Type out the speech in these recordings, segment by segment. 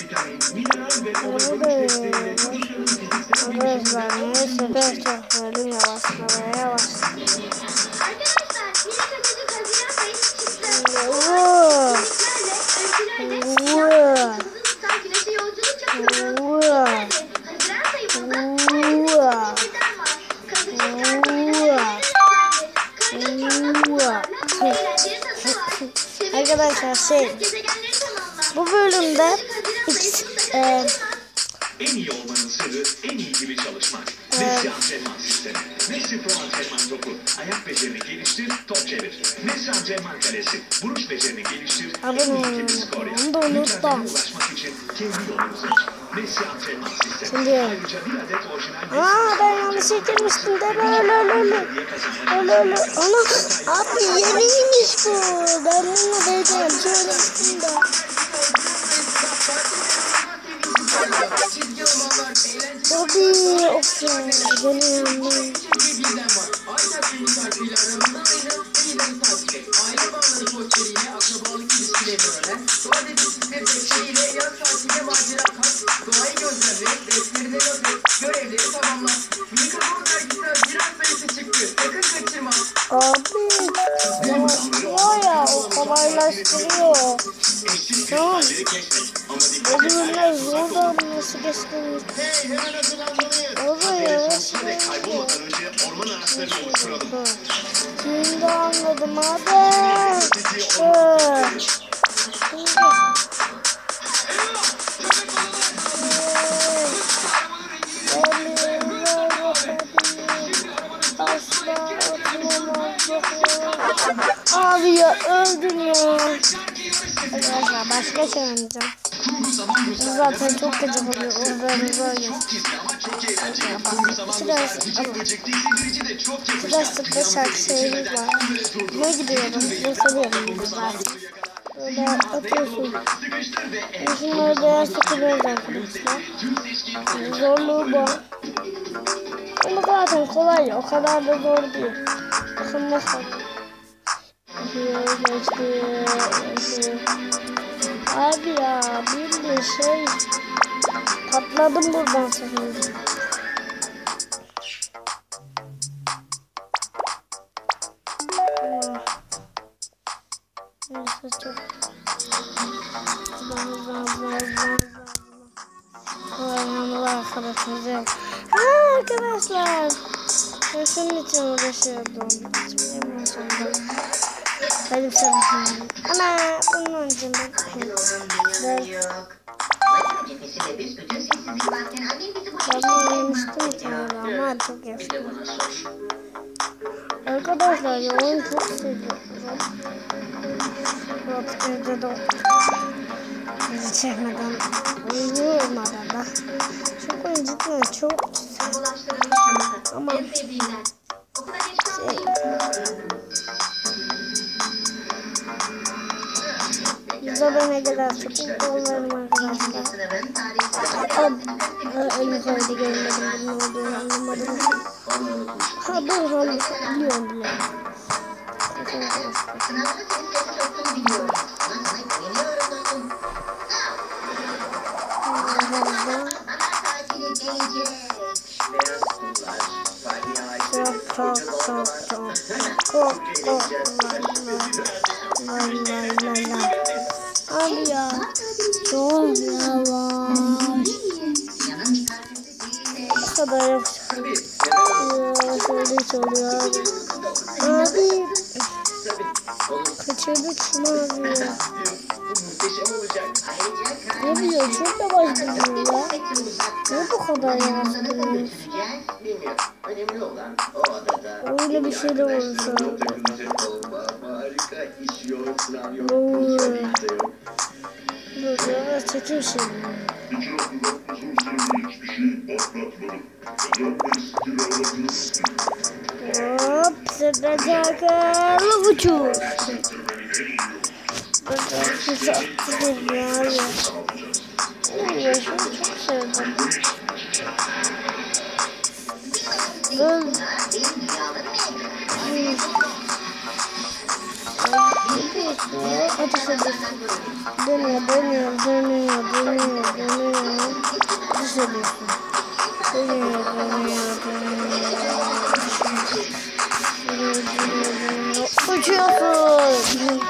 Vitamin, mineral ve omega Burada 3 desteğiyle çocukların fiziksel gelişiminde Arkadaşlar neyse ben çok bölüm yavaşlamaya başladı. Arkadaşlar şey bu bölümde e, en iyi olmanın sırrı en iyi gibi çalışmak. Messi antrenman sistemi. Messi Pro antrenman topu. Ayak becerini geliştir, top çevir. Messi antrenman kalesi. Vuruş becerini geliştir, en iyi gibi skor yap. onu da unuttum. Mükemmele ulaşmak için kendi yolunu seç. Messi antrenman sistemi. Şimdi- Ayrıca bir adet orijinal Messi Aa ben yanlış girmiştim de öyle öyle öyle. Öyle öyle. Ana abi yeniymiş bu. Ben bunu diyeceğim. Söylemiştim de. Abi of ya. Yandım. Kaçırma. Abi yavaşlıyor ya. O kolaylaştırıyor. Tamam. Bölümler zor da nasıl hazırlanmalıyız. Baba ya, kaybolmadan. Şimdi anladım abi. Abi ya öldüm ya. Arkadaşlar başka şey oynayacağım. Zaten çok gıcık oluyor. Orada böyle. Biraz biraz sıkla şarkı şeyimiz var. Ne gidiyorum? Ne seviyorum ben. Böyle atıyorsun. Şunları beyaz sıkılıyoruz arkadaşlar. Zorluğu bu. Ama zaten kolay. O kadar da zor değil. Bakın nasıl. Geçti, geçti. Abi ya de şey patladım buradan. Ah. Neyse çok. Hızlan hızlan hızlan hızlan. Önemli arkadaşımız yok. Aa, arkadaşlar. Ben şunun için uğraşıyordum. Bilmiyorum sonra. Benim sebebim. Ana bunun için. Ben ben yemiştim tane ama çok eski. Arkadaşlar ya oyun çok seviyorum. Yok evde de bizi çekmeden uyumadan da. Şu oyun cidden çok güzel. Ama De ne kadar çok olurum arkadaşlar. Ab, en yukarıda görmedim bunun olduğunu anlamadım. Ha dur hanım biliyorum tatile gelecek. Beyaz kumlar, palmiye Çok çok çok çok çok çok ya çok yavaş. Bu kadar yapacak. Ya şöyle söylüyor abi. Kaçırdık şunu Ne biliyor çok yavaş gidiyor ya. Ne bu kadar yavaş gidiyor? Öyle bir şey de olursa. Olma, harika. İş yok, sınav yok, Oo. konuşmak da yok. Dur yavaş çekim şimdi. Hop sıradaki uçuş. Burada güzel bir yer var. Ya şunu çok sevdim. Böyle Дымно, дымно, дымно, дымно, дымно. Подожди, дымно. Дымно, дымно, дымно. Учился! Блин.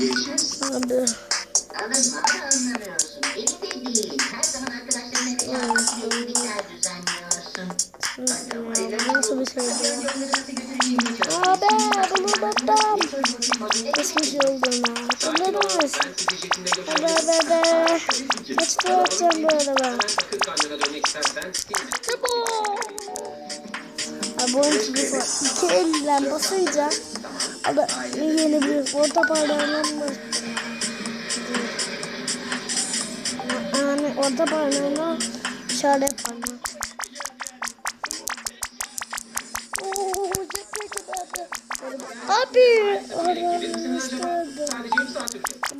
Abi. alınma da anlamıyorsun. Beni de değil. Her zaman arkadaşlarına ve yardımcı etkinlikler düzenliyorsun. Nasıl bir şey bu? Abi bunu unuttum. Nasıl bir şey olduğunu götürürüm. hadi hadi. Kaç tur atacağım bu araba? Abi oyun çizgisi var. İki elle basınca Abi yeni bir orta parmağımla? Yani orta parmağımla işaret parmağı. Oo. Abi, Allah'ım isterdim.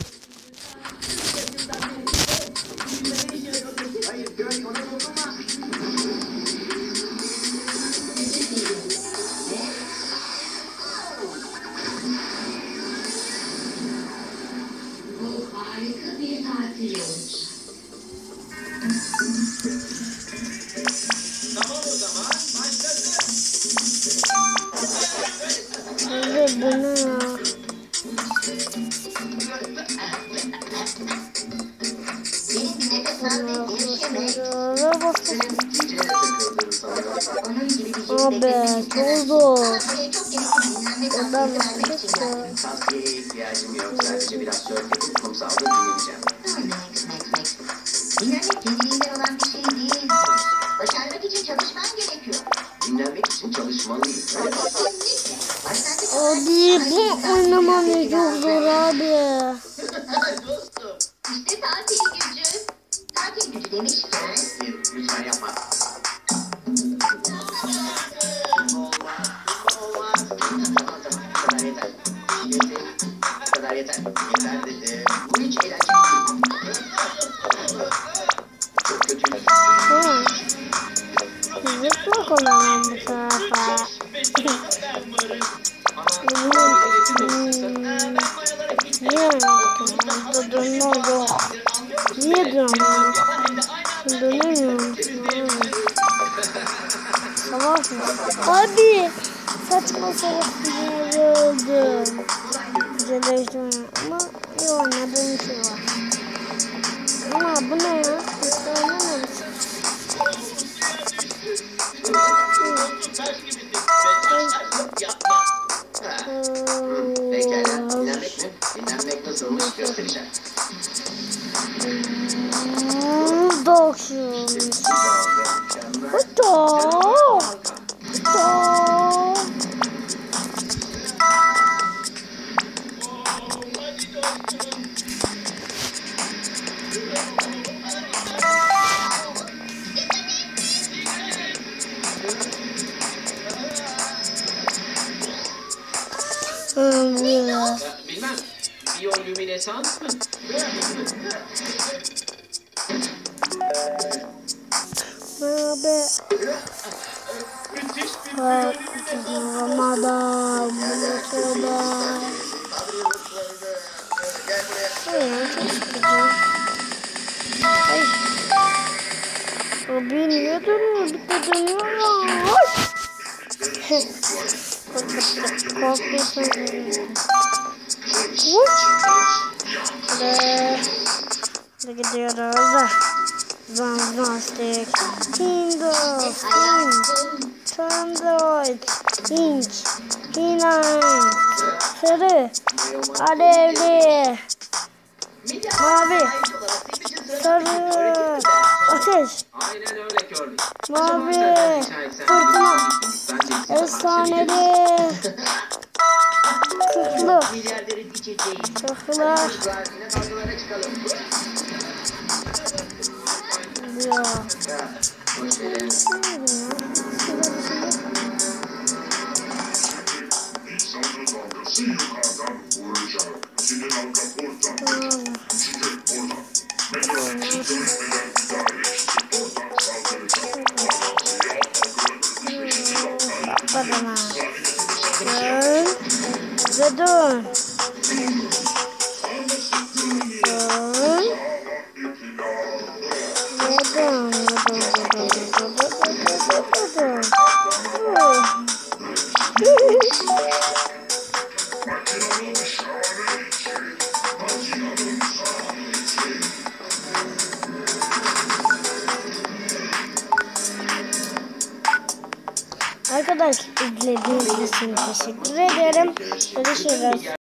Tavsiyeye ihtiyacım yok. Sadece biraz kumsalda. Dinlenmek kendiliğinden olan bir şey değildir. Başarmak için çalışman gerekiyor. Dinlenmek için çalışmalıyım. Öyle mi? Kesinlikle. Başlangıç olarak Abi bu oynaman ne çok zor abi. Dostum. İşte tatil gücü. Tatil gücü demişken Zıpla kullanalım bu tarafa. Niye yaptın? Dönme yok. Niye dönme? Dönemiyorum. Salak mı? Abi saçma salak bir yere öldüm. Güzelleştim ama iyi oynadığım şey var. Ama bu ne ya? Productions. What the? What Um, yeah. Your luminescence. Ha, Ramadan, Ramadan. Ay, çok sıkıcı. Ay. Abi niye dönüyor? Bir de dönüyor. Ve Hadi gidiyoruz. Zanzastik. Tingo. Tingo. Sandroid, Inç, Hinan, Sarı, Alevli, Mavi, Sarı, Ateş. Mavi, Fırtına, Efsaneli, kavgalara çıkalım. Ya. Apa nama? Gedung. Di 分